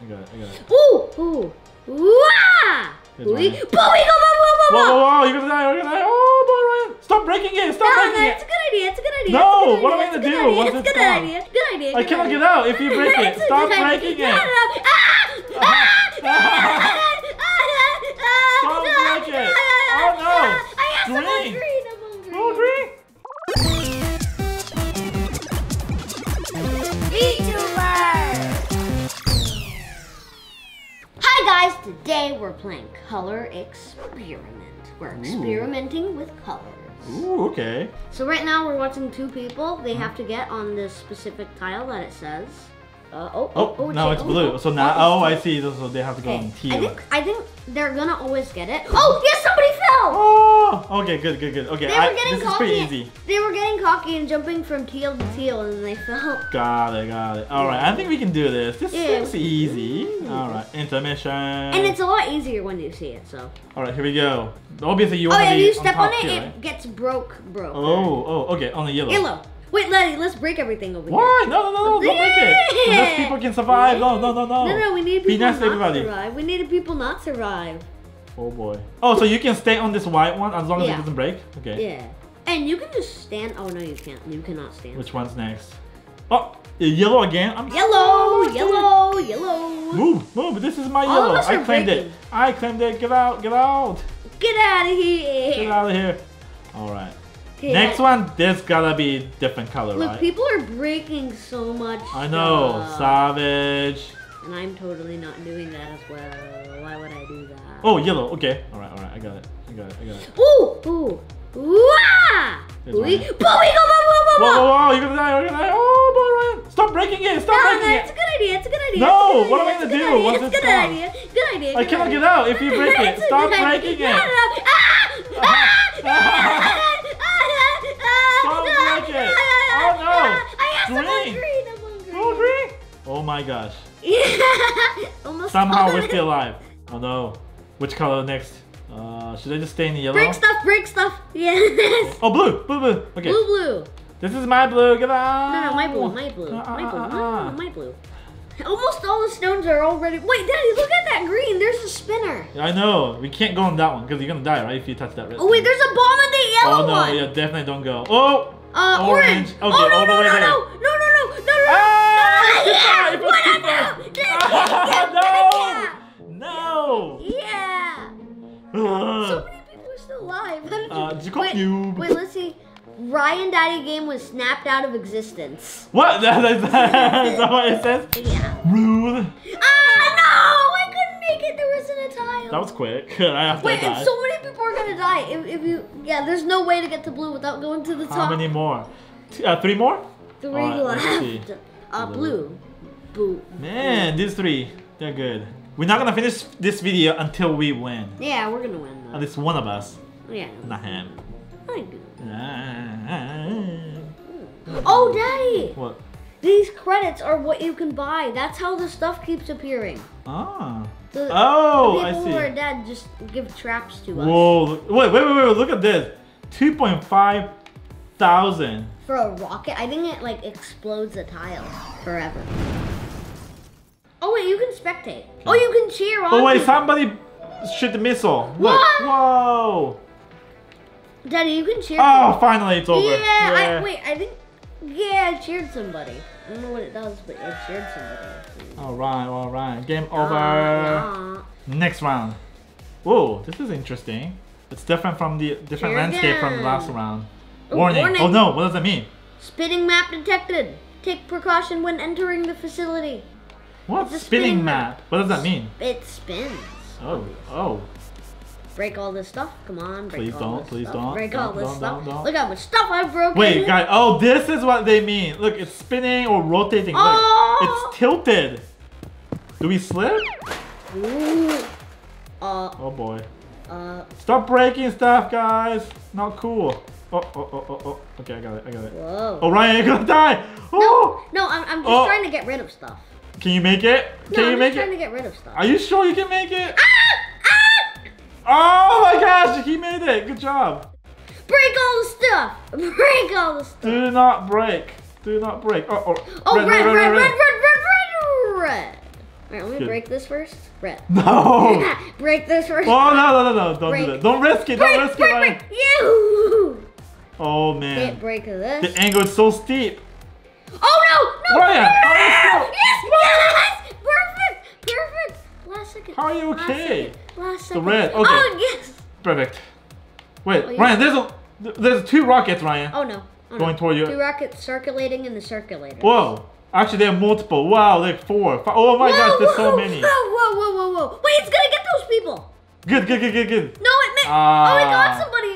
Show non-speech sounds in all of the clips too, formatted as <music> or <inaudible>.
I got it. I got it. Ooh, ooh, wah! Good one. boy, go, go, go, Whoa, go, whoa, go! whoa! You're gonna die! You're gonna die! Oh, boy, Ryan! Stop breaking it! Stop No, breaking no, it! it's a good idea. It's a good idea. No, good what am I gonna do good idea, once It's a it's good done? idea. Good idea. I cannot idea. get out if you break <laughs> it. Stop breaking it. no, no. Ah! <laughs> Ah! Stop playing Color Experiment. We're experimenting with colors. Ooh, okay. So right now we're watching two people. They have to get on this specific tile that it says. Uh, oh, Oh, now cha- it's blue. So now, oh, I see. So they have to go Okay. on I teal. think I think they're gonna always get it. <gasps> Oh yes, somebody fell. Oh, okay, good, good, good. Okay, They I, were getting this is pretty easy. They were getting cocky and jumping from teal to teal, and they fell. Got it, got it. All right, I think we can do this. This Yeah. seems easy. All right, intermission. And it's a lot easier when you see it. So. All right, here we go. Obviously, you Oh want to yeah, be you step top on it, too, it right? gets broke, broke. Oh, oh, okay, on the yellow. Yellow. Wait, Letty, let's break everything over here. Why? No, no, no, no, don't break it. Unless people can survive. No, no, no, no. No, no, we need Be people nice to everybody. survive. We need people not survive. Oh boy. Oh, so you can stay on this white one as long as Yeah. it doesn't break? Okay. Yeah. And you can just stand. Oh no, you can't. You cannot stand. Which one's next? Oh, yellow again? I'm Yellow, yellow, yellow. Move, move. This is my All yellow. I claimed breaking. it. I claimed it. Get out, get out. Get out of here. Get out of here. All right. Okay, Next I- one, there's gotta be different color, Look, right? people are breaking so much. I know. stuff. Savage. And I'm totally not doing that as well. Why would I do that? Oh, yellow. Okay. All right, all right. I got it. I got it. I got it. Ooh, ooh, wah! Boy, one. boy, go, go, go, go, Whoa, whoa, whoa! You're gonna die! You're gonna die! Oh, boy, Ryan! Stop breaking it! Stop No, breaking no, it! it's a good idea. It's a good idea. No, good what am I idea, gonna do idea, it's It's a good idea. Good idea. I good cannot idea. get out if you break it. Stop good idea. breaking No, it. no, no. Ah! Ah! Ah! Stop breaking it. Oh, no. I have some Green. green. I'm green. Oh, green! Oh my gosh. Yeah. <laughs> Almost Somehow we're still <laughs> alive. Oh no. Which color next? Uh, should I just stay in the yellow? Break stuff, break stuff. Yes. Oh, blue! Blue, blue! Okay. Blue, blue. This is my blue. Out! No, no, my blue, my blue, Uh, my blue, uh, no, no, no, my blue. Almost all the stones are already. Wait, Daddy, look at that green. There's a spinner. I know. We can't go on that one because you're gonna die, right? If you touch that red. Oh wait, there's a bomb in the yellow Oh no, one. yeah, definitely don't go. Oh! Uh, Orange. orange. Okay, oh no, all the no, way no, there. no, no, no, no, no, no, no. Ah! no. It's too far, it was What too I far. do? Yeah, no! yeah. No! So many people are still alive. How did you? Uh, Jacob wait, noob. wait, let's see. Ryan Daddy game was snapped out of existence. What? <laughs> That, that, that, is that what it says? Yeah. Rude. Ah no! I couldn't make it. There wasn't a tile. That was quick. <laughs> I have to Wait, die. and so many people are gonna die if, if you. Yeah, there's no way to get to blue without going to the top. How many more? T- uh, three more? Three let's left. Uh, Blue. blue. Boo. Man, these three, they're good. We're not gonna finish this video until we win. Yeah, we're gonna win At least one of us. Yeah. Not him. I. What? Oh, Daddy! What? These credits are what you can buy. That's how the stuff keeps appearing. Ah. The, Oh, the I people see. who are dead just give traps to us. Whoa! Wait, wait, wait, wait! Look at this. Two point five thousand. For a rocket, I think it like explodes a tile forever. Oh wait, you can spectate. Oh, you can cheer on. Oh wait, people. somebody shoot the missile. Look. What? Whoa! Daddy, you can cheer. Oh, people. finally it's over. Yeah, I, wait, I think. Yeah, I cheered somebody. I don't know what it does, but I cheered somebody. All right, all right. Game over. yeah. Next round. Whoa, this is interesting. It's different from the different Cheer landscape from the last round. Oh, warning. warning. Oh no, what does that mean? Spinning map detected. Take precaution when entering the facility. What? A Spinning spinning map. What does that mean? It spins. Oh, oh. Break all this stuff. Come on, break Please all don't, this please stuff. don't, Break don't, all this don't, stuff. don't. Look how much stuff I've broken. Wait, guys. Oh, this is what they mean. Look, it's spinning or rotating. Look, Oh! it's tilted. Do we slip? Ooh. Uh, Oh boy. uh, Stop breaking stuff, guys. Not cool. Oh, oh, oh, oh, oh. Okay, I got it. I got it. whoa. Oh, Ryan, you're gonna die. Oh, No, I'm, I'm just Oh. trying to get rid of stuff. Can you make it? Can no, you I'm make trying it? to get rid of stuff. Are you sure you can make it? Ah! Ah! Oh my gosh, he made it. Good job. Break all the stuff. <laughs> Break all the stuff. Do not break. Do not break. Oh, oh, Oh, red, red, red, red, red, red, red. Alright, let me Good. break this first. Red. <laughs> No. <laughs> break this first. Oh no no no no! Don't Break. do that. Don't risk it. Don't risk it, break, Ryan. break. You. Oh man, break this. the angle is so steep. Oh no! No! Ryan, no, no, are you no, no. Yes! Yes! Perfect! Perfect! Last second. How are you Last okay? second. Last second. The red, okay. Oh yes! Perfect. Wait, Oh, Ryan. There's a there's two rockets, Ryan. Oh no. Oh, Going no. toward you. Two rockets circulating in the circulator. Whoa. Actually, there are multiple. Wow, like four. Five. Oh my Whoa, gosh, there's so many. Whoa, whoa, whoa, whoa, whoa. Wait, it's gonna get those people. Good, good, good, good, good. No, it meant. oh, it Ah. got somebody.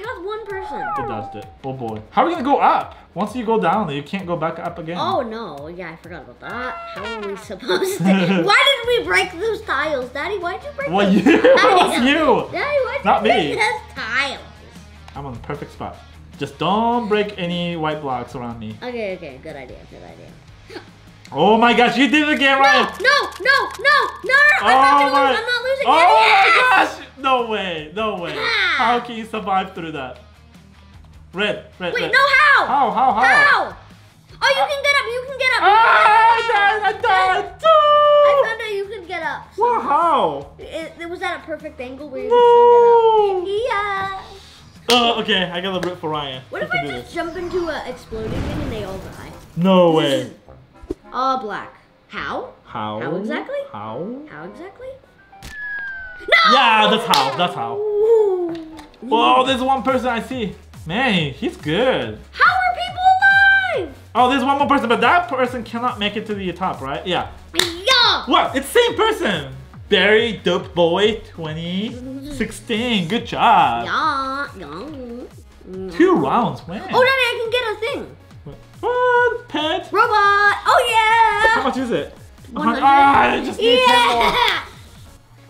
Person. It dodged it. Oh boy. How are we gonna go up? Once you go down, you can't go back up again. Oh no, yeah, I forgot about that. How are we supposed to? Why did we break those tiles, Daddy? Why'd you break Well, those you. tiles? It's you. Daddy, why'd Not you me. break those tiles? I'm on the perfect spot. Just don't break any white blocks around me. Okay, okay, good idea, good idea. Oh my gosh, you did it again, No, Ryan. no, no, no, no, I'm Oh not gonna my- lose. I'm not losing. Oh yes! my gosh! No way, no way. Ah. How can you survive through that? Red, red, Wait, red. no, how? How, how, how? How? Oh, you can get up. You can get up. Ah, I died, I died. I No. found out you could get up. Well, how? It, it was at a perfect angle where you No. could still get up. Yeah. Oh, okay, I gotta root for Ryan. What He if can I do just this. jump into an exploding thing and they all die? No way. All black. How? How? How exactly? How? How exactly? No! Yeah, that's how, that's how. Ooh. Whoa, there's one person I see. Man, he's good. How are people alive? Oh, there's one more person, but that person cannot make it to the top, right? Yeah. Yeah. What? It's the same person. Barry Dope Boy 2016. Good job. Yeah. Yeah. Two rounds, man. Oh, Daddy, I can get a thing. What? Pet? Robot. Oh yeah. How much is it? 100? Ah, I just need 10. Yeah.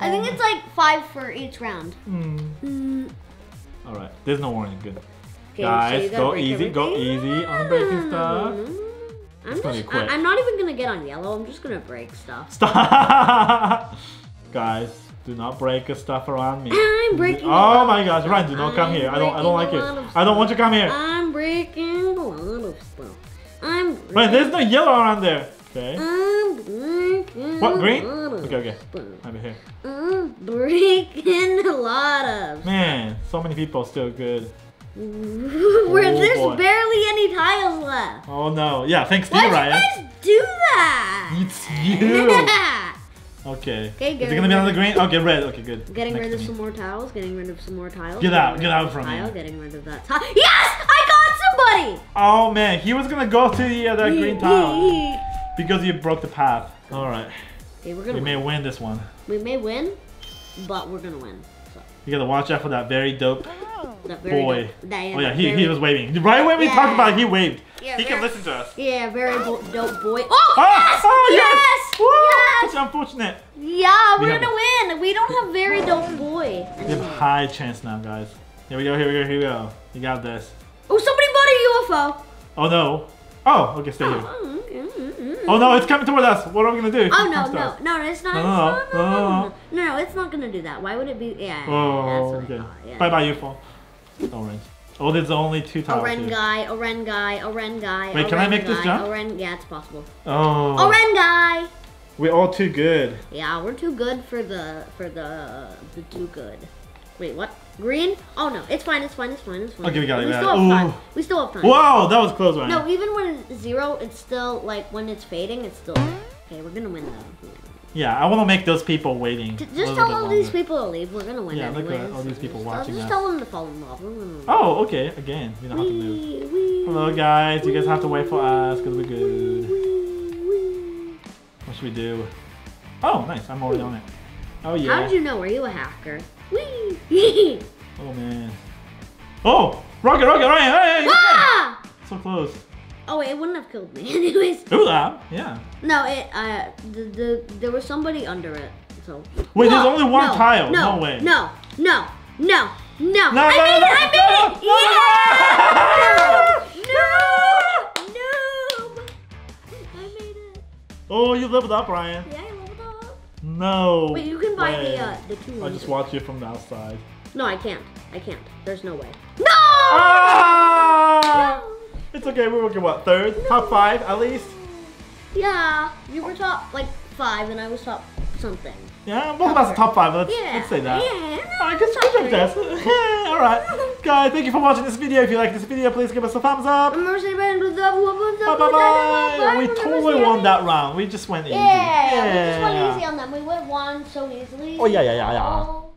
I think it's like five for each round. Hmm. Mm. All right. There's no warning. Good. Okay, Guys, go easy, go easy on breaking hmm. stuff. I'm, It's gonna be just. I, am not even gonna get on yellow. I'm just gonna break stuff. Stop. <laughs> Guys, do not break stuff around me. I'm breaking. Oh my gosh. Ryan, do not come I'm here. I don't I don't like breaking it. I don't want you to come here. I'm breaking a lot of stuff. I'm. Wait, there's no yellow around there. Okay. I'm breaking. What, green? A lot of Okay, okay. Over here. I'm breaking a lot of. Man, so many people still good. Where Oh, there's boy. barely any tiles left. Oh no. Yeah, thanks to you, Why'd you Ryan. guys do that? It's you. Yeah. <laughs> Okay. Okay, Is it gonna be the green? Okay, red. Okay, good. Getting Next rid of some more tiles. Getting rid of some more tiles. Get out, get out from tile, here. Getting rid of that tile. Yes, I got somebody. Oh man, he was gonna go to the other green tile because you broke the path. All right. we're gonna. may win. win this one. We may win, but we're gonna win. So, You gotta watch out for that very dope ah. That very boy. Oh yeah, he, very- he was waving. Right when we Yeah. talked about it, he waved. Yeah, he can listen to us. Yeah, very <gasps> dope boy. Oh, Oh, yes! oh yes! yes! Woo! yes! It's unfortunate. Yeah, We we're have gonna win. We don't have very <gasps> dope boy. We have high chance now, guys. Here we go, here we go, here we go. You got this. Oh, somebody bought a UFO. Oh no. Oh, okay, stay here. Oh, okay, mm, mm, Oh no, it's coming toward us. What are we gonna do? Oh no, to no, no, no, it's not. No, it's no, not, no, no, no, no, no, no, no, it's not gonna do that. Why would it be? Yeah, Oh, I okay. yeah. Bye bye, UFO. Orange. Oh, there's only two A tiles Ren here. guy, a Ren guy, a Ren guy. Wait, a can I Ren make this jump? A Ren, yeah, it's possible. Oh. A Ren guy. We're all too good. Yeah, we're too good for the for the the too good. Wait, what? Green? Oh no, it's fine, it's fine, it's fine, it's fine. Okay, we got it, We we still got have it. time. Ooh. We still have time. Whoa, that was close, Ryan. No, even when it's zero, it's still like when it's fading, it's still okay. We're gonna win though. Yeah, I want to make those people waiting. T- Just tell all these people to leave. We're gonna win Yeah, look at all these people just, watching Just us. tell them to fall in love. Oh, okay. Again, we don't have to move. Wee, wee, Hello, guys. You guys have to wait for us because we're good. wee, wee. What should we do? Oh, nice. I'm already on it. Oh, yeah. How did you know? Are you a hacker? Wee. <laughs> Oh, man. Oh! Rocket, rocket, Ryan! Hey, hey, hey, ah! So close. Oh wait, it wouldn't have killed me <laughs> anyways. Ooh, that. Yeah. No, it uh the, the there was somebody under it. So Wait, there's only one no, tile. No, No way. No, no, no, no. No, I no, made no, it! I made no, it! no, yeah! No! No! I made it. Oh, you leveled up, Ryan. Yeah, I leveled up. No. Wait, you can buy way. the uh the two. I'll just watch you from the outside. No, I can't. I can't. There's no way. No! Ah! No! It's okay. We're working what third, top five at least. Yeah, you were top like five, and I was top something. Yeah, both of us are top five. Let's, Yeah. let's say that. Yeah. Alright, good, good job, Jess. <laughs> Alright. <laughs> Guys, thank you for watching this video. If you like this video, please give us a thumbs up. Remember to say bye Bye bye bye. We totally won that round. We just went easy. Yeah, yeah. we just went easy on them. We went one so easily. Oh, yeah, yeah, yeah, yeah. Oh.